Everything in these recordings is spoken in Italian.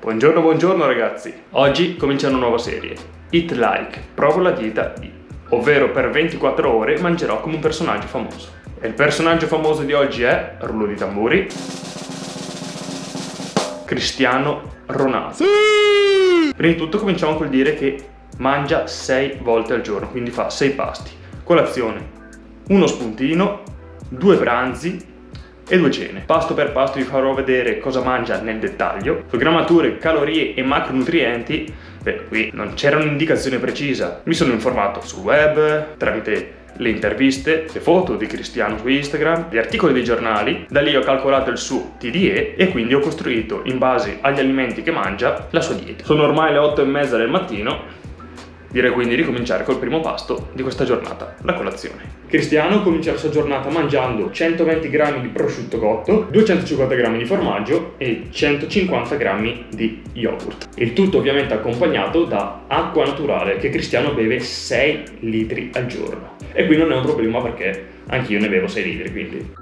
Buongiorno, buongiorno ragazzi! Oggi comincia una nuova serie, Eat Like, provo la dieta di, ovvero per 24 ore mangerò come un personaggio famoso. E il personaggio famoso di oggi è, rullo di tamburi, Cristiano Ronaldo. Sì! Prima di tutto cominciamo col dire che mangia 6 volte al giorno, quindi fa 6 pasti. Colazione, uno spuntino, due pranzi e due cene. Pasto per pasto vi farò vedere cosa mangia nel dettaglio. Su grammature, calorie e macronutrienti, beh, qui non c'era un'indicazione precisa. Mi sono informato sul web, tramite le interviste, le foto di Cristiano su Instagram, gli articoli dei giornali, da lì ho calcolato il suo TDE e quindi ho costruito in base agli alimenti che mangia la sua dieta. Sono ormai le 8 e mezza del mattino Direi quindi di cominciare col primo pasto di questa giornata, la colazione. Cristiano comincia la sua giornata mangiando 120 g di prosciutto cotto, 250 g di formaggio e 150 g di yogurt. Il tutto ovviamente accompagnato da acqua naturale che Cristiano beve 6 litri al giorno. E qui non è un problema perché anch'io ne bevo 6 litri, quindi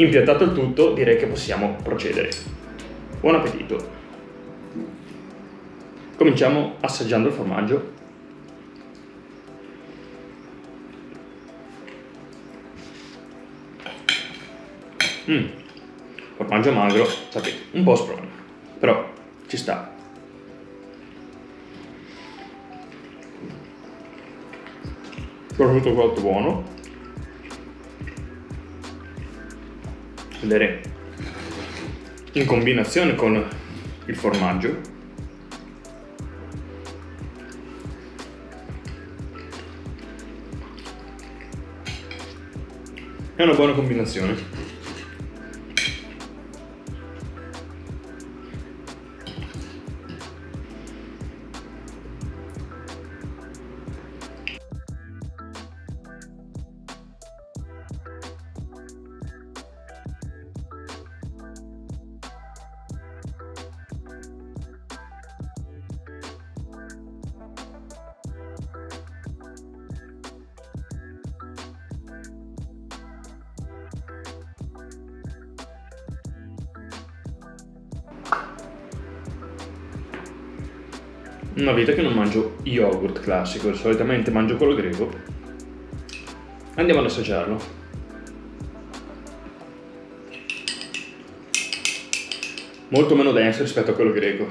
Impiattato il tutto, direi che possiamo procedere. Buon appetito! Cominciamo assaggiando il formaggio. Mmm, formaggio magro, sapete, un po' sprone, però ci sta. Prosciutto cotto buono, vedere in combinazione con il formaggio. È una buona combinazione una vita che non mangio yogurt classico, solitamente mangio quello greco. Andiamo ad assaggiarlo. Molto meno denso rispetto a quello greco.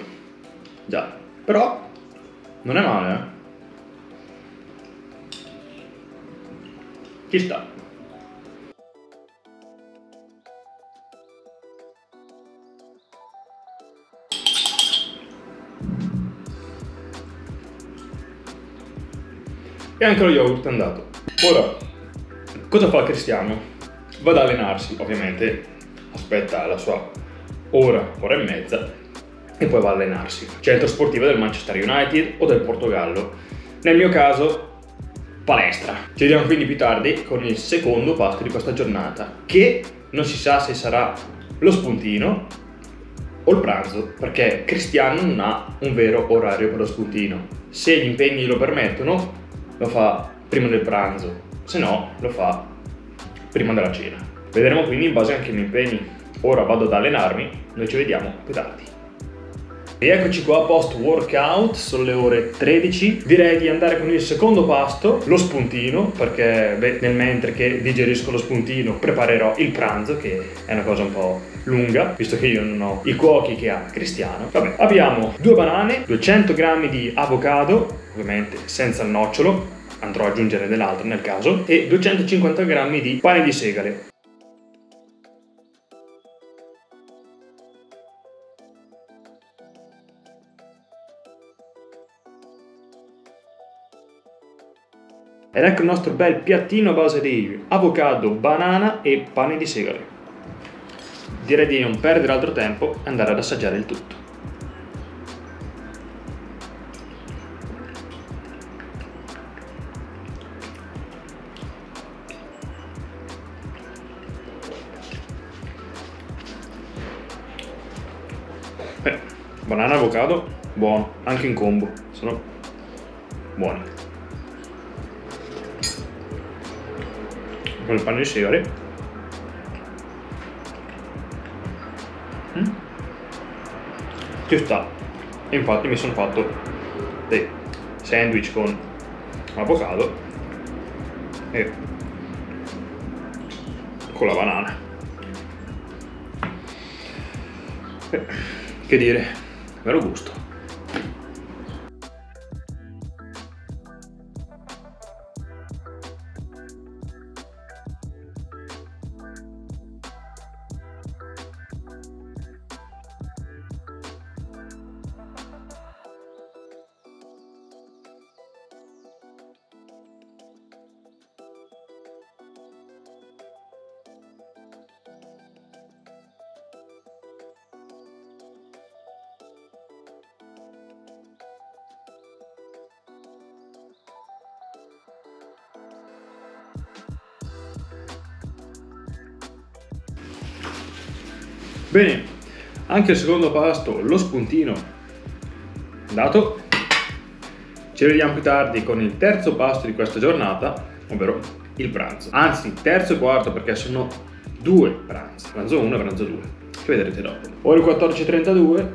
Già, però non è male, eh. Ci sta. E anche lo yogurt è andato. Ora, cosa fa Cristiano? Va ad allenarsi, ovviamente, aspetta la sua ora, ora e mezza, e poi va ad allenarsi. Centro sportivo del Manchester United o del Portogallo. Nel mio caso, palestra. Ci vediamo quindi più tardi con il secondo pasto di questa giornata, che non si sa se sarà lo spuntino o il pranzo, perché Cristiano non ha un vero orario per lo spuntino. Se gli impegni lo permettono, lo fa prima del pranzo, se no lo fa prima della cena. Vedremo quindi in base anche ai miei impegni. Ora vado ad allenarmi, noi ci vediamo più tardi. E eccoci qua post workout, sono le ore 13. Direi di andare con il secondo pasto, lo spuntino, perché beh, nel mentre che digerisco lo spuntino preparerò il pranzo, che è una cosa un po' lunga, visto che io non ho i cuochi che ha Cristiano. Vabbè, abbiamo due banane, 200 g di avocado, ovviamente senza il nocciolo, andrò ad aggiungere dell'altro nel caso, e 250 g di pane di segale. Ed ecco il nostro bel piattino a base di avocado, banana e pane di segale. Direi di non perdere altro tempo e andare ad assaggiare il tutto. Banana avocado, buono, anche in combo, sono buoni. Con il pane di segale. Mm. Sta. Infatti mi sono fatto dei sandwich con avocado e con la banana. Eh, che dire, vero gusto. Bene, anche il secondo pasto, lo spuntino, dato. Ci vediamo più tardi con il terzo pasto di questa giornata, ovvero il pranzo. Anzi, terzo e quarto perché sono due pranzi, pranzo 1 e pranzo 2, che vedrete dopo. Ora 14.32,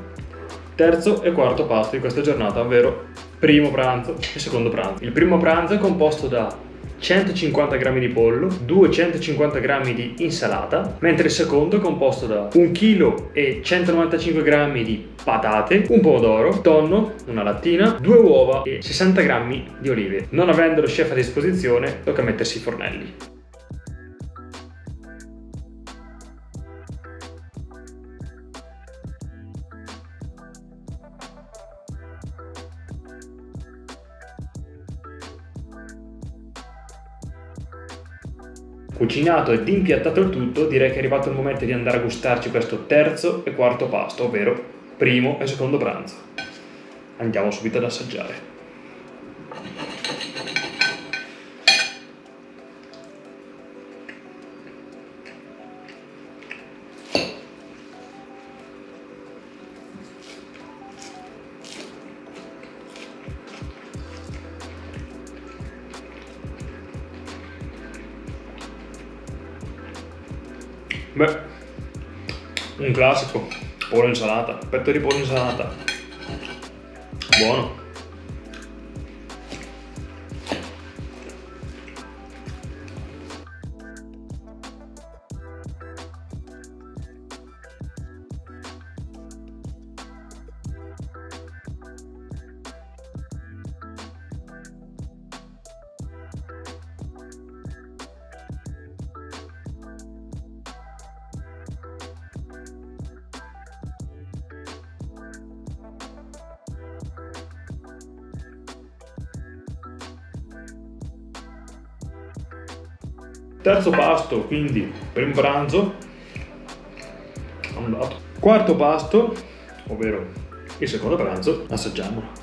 terzo e quarto pasto di questa giornata, ovvero primo pranzo e secondo pranzo. Il primo pranzo è composto da 150 g di pollo, 250 g di insalata, mentre il secondo è composto da 1 kg e 195 g di patate, un pomodoro, tonno, una lattina, due uova e 60 g di olive. Non avendo lo chef a disposizione, tocca mettersi i fornelli. Cucinato ed impiattato il tutto, direi che è arrivato il momento di andare a gustarci questo terzo e quarto pasto, ovvero primo e secondo pranzo. Andiamo subito ad assaggiare. Beh, un classico, pollo insalata, petto di pollo insalata. Buono. Terzo pasto, quindi primo pranzo, andato. Quarto pasto, ovvero il secondo pranzo, assaggiamolo.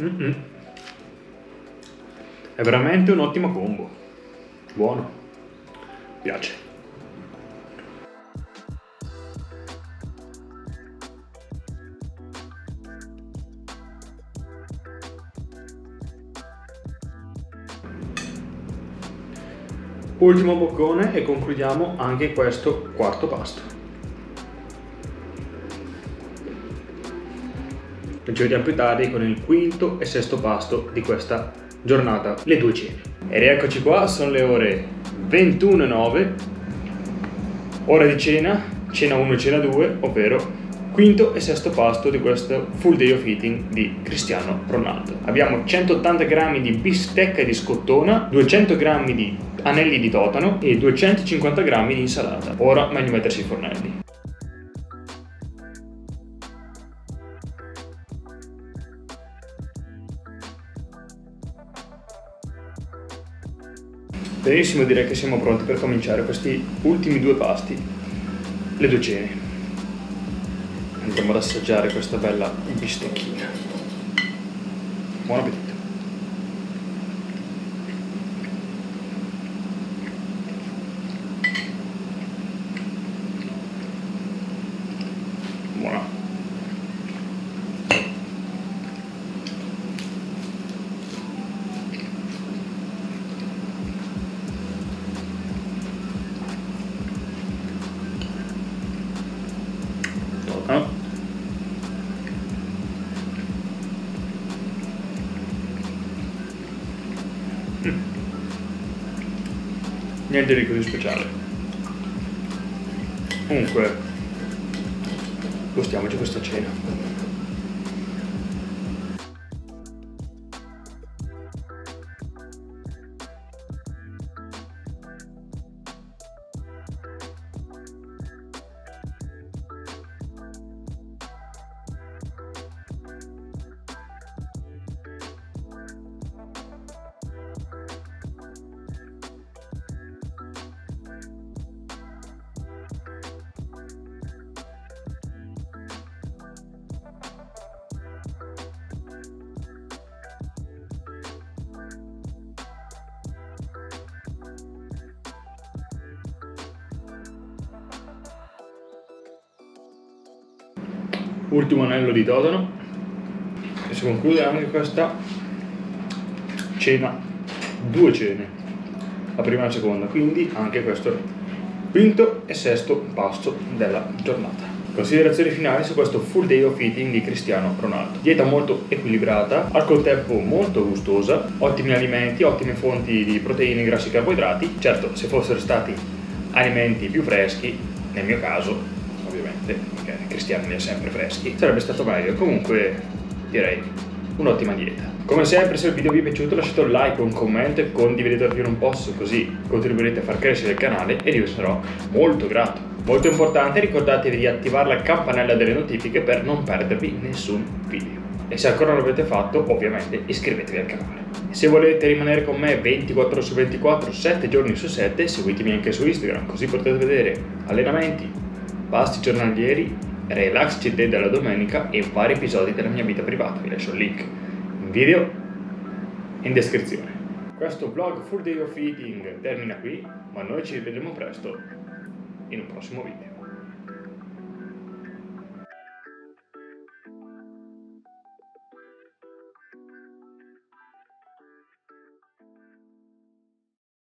Mm-mm. È veramente un ottimo combo. Buono. Piace. Ultimo boccone e concludiamo anche questo quarto pasto. Ci vediamo più tardi con il quinto e sesto pasto di questa giornata, le due cene. E rieccoci qua, sono le ore 21.09, ora di cena, cena 1 e cena 2, ovvero quinto e sesto pasto di questo full day of eating di Cristiano Ronaldo. Abbiamo 180 g di bistecca di scottona, 200 g di anelli di totano e 250 g di insalata. Ora meglio mettersi i fornelli. benissimo, direi che siamo pronti per cominciare questi ultimi due pasti, le due cene. Andiamo ad assaggiare questa bella bistecchina. Buon appetito! Buona. Mm. Niente di così speciale. Comunque, gustiamoci questa cena. Ultimo anello di Totano e si conclude anche questa cena, due cene, la prima e la seconda, quindi anche questo quinto e sesto pasto della giornata. Considerazioni finali su questo full day of eating di Cristiano Ronaldo. Dieta molto equilibrata, al contempo molto gustosa, ottimi alimenti, ottime fonti di proteine, grassi e carboidrati. Certo, se fossero stati alimenti più freschi, nel mio caso, perché Cristiano li ha sempre freschi, sarebbe stato meglio. Comunque, direi un'ottima dieta. Come sempre, se il video vi è piaciuto lasciate un like, un commento e condividetelo più non posso, così contribuirete a far crescere il canale e io sarò molto grato. Molto importante, ricordatevi di attivare la campanella delle notifiche per non perdervi nessun video. E se ancora non l'avete fatto, ovviamente iscrivetevi al canale. Se volete rimanere con me 24 su 24, 7 giorni su 7, seguitemi anche su Instagram, così potete vedere allenamenti, pasti giornalieri, relax day della domenica e vari episodi della mia vita privata. Vi lascio il link in video e in descrizione. Questo vlog Full Day of Eating termina qui, ma noi ci rivedremo presto in un prossimo video.